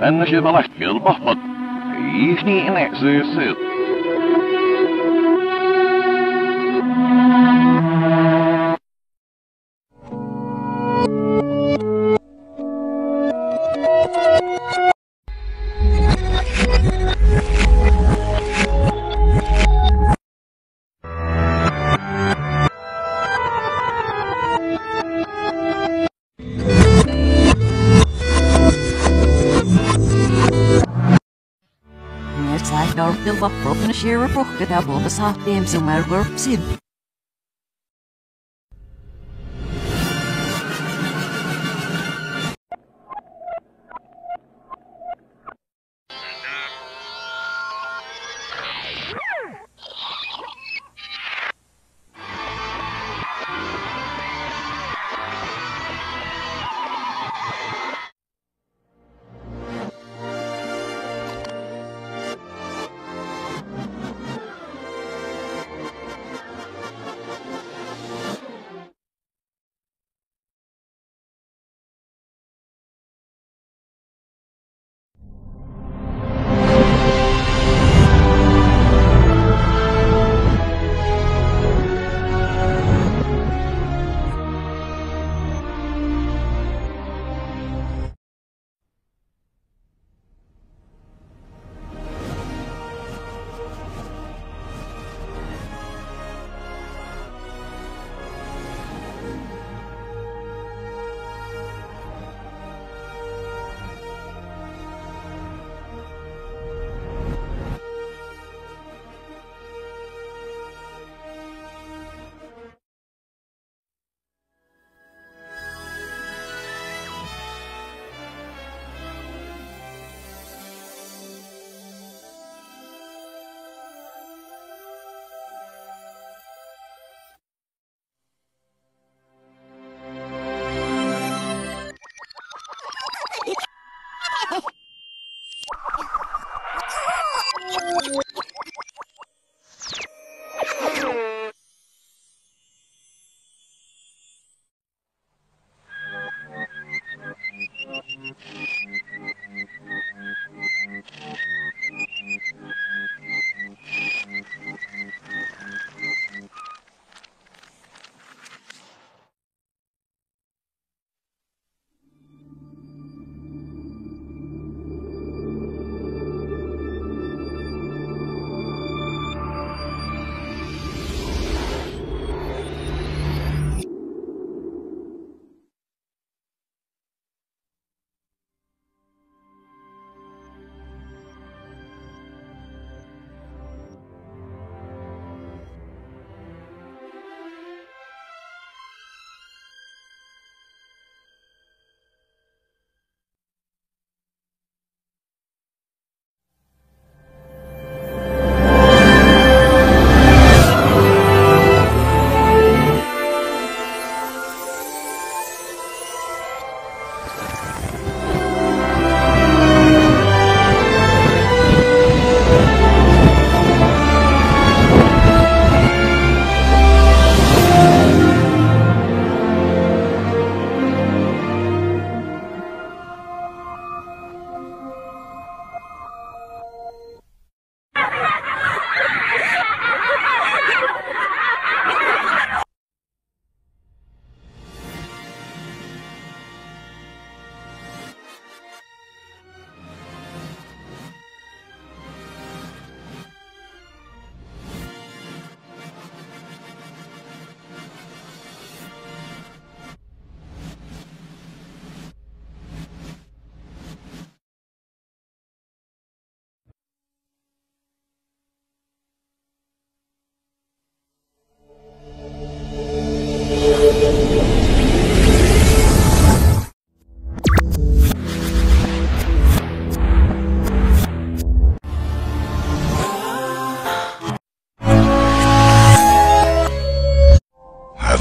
أن شيء ضلعت بالبحبط يشني إنك سيسير Side Door build up broken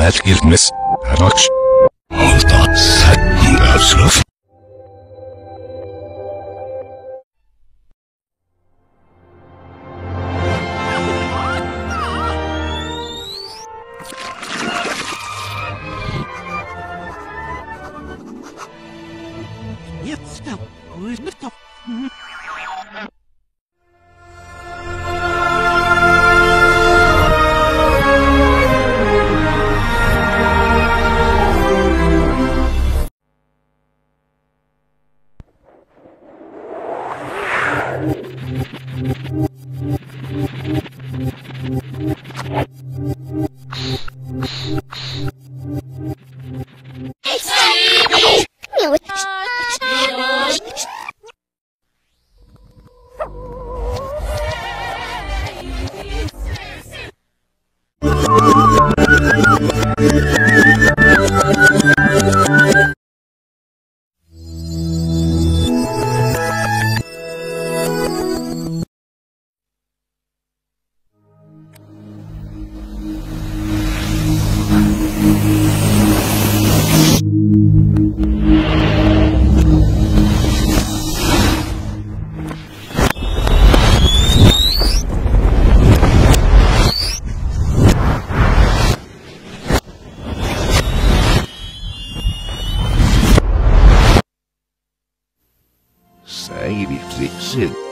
Айлгилмэс. Харач. Онтаа. Хавсрах. 是。